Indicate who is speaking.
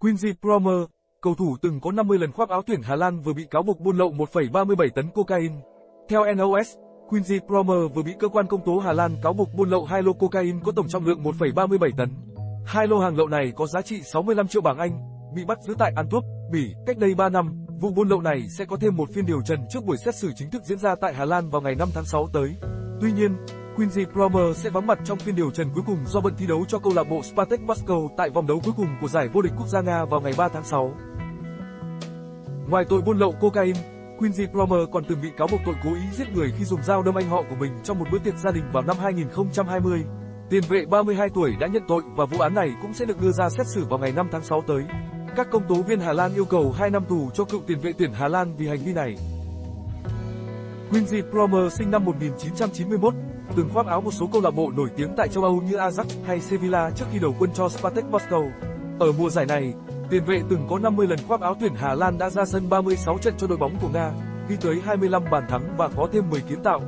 Speaker 1: Quincy Promer, cầu thủ từng có 50 lần khoác áo tuyển Hà Lan vừa bị cáo buộc buôn lậu 1,37 tấn cocaine. Theo NOS, Quincy Promer vừa bị cơ quan công tố Hà Lan cáo buộc buôn lậu hai lô cocaine có tổng trọng lượng 1,37 tấn. Hai lô hàng lậu này có giá trị 65 triệu bảng Anh, bị bắt giữ tại Antwerp, Bỉ, cách đây 3 năm. Vụ buôn lậu này sẽ có thêm một phiên điều trần trước buổi xét xử chính thức diễn ra tại Hà Lan vào ngày 5 tháng 6 tới. Tuy nhiên, Quincy Promer sẽ vắng mặt trong phiên điều trần cuối cùng do bận thi đấu cho câu lạc bộ Spartak Moscow tại vòng đấu cuối cùng của giải vô địch quốc gia Nga vào ngày 3 tháng 6. Ngoài tội buôn lậu cocaine, Quincy Promer còn từng bị cáo buộc tội cố ý giết người khi dùng dao đâm anh họ của mình trong một bữa tiệc gia đình vào năm 2020. Tiền vệ 32 tuổi đã nhận tội và vụ án này cũng sẽ được đưa ra xét xử vào ngày 5 tháng 6 tới. Các công tố viên Hà Lan yêu cầu 2 năm tù cho cựu tiền vệ tuyển Hà Lan vì hành vi này. Quincy Promer sinh năm 1991, từng khoác áo một số câu lạc bộ nổi tiếng tại châu Âu như Ajax hay Sevilla trước khi đầu quân cho Spartak Moscow. Ở mùa giải này, tiền vệ từng có 50 lần khoác áo tuyển Hà Lan đã ra sân 36 trận cho đội bóng của Nga, ghi tới 25 bàn thắng và có thêm 10 kiến tạo.